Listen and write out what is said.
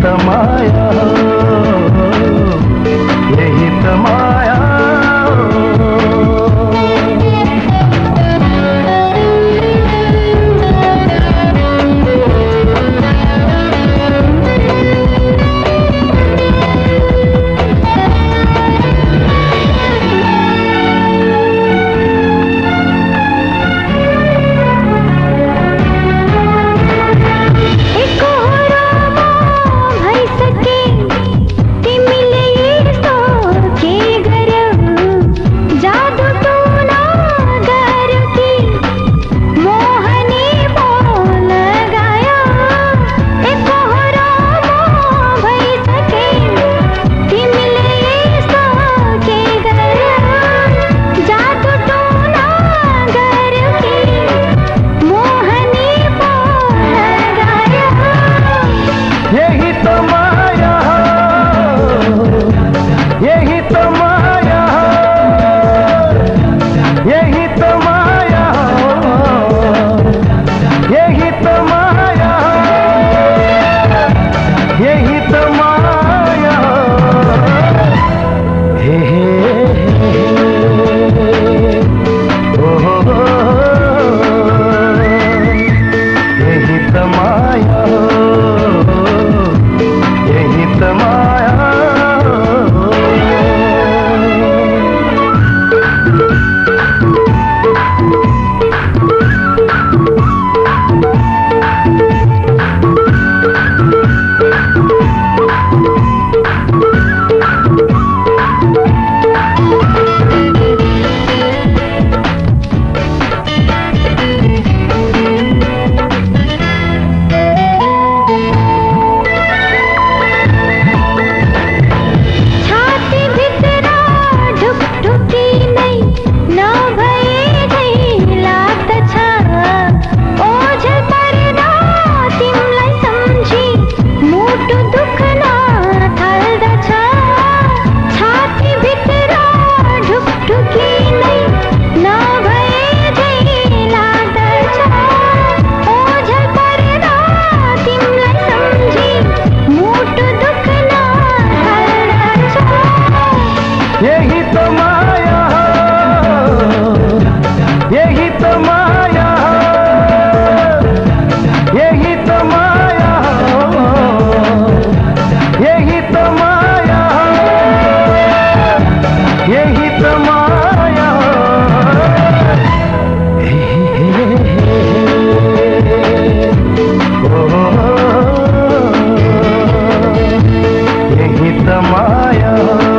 అంతమాయా I'm Maya.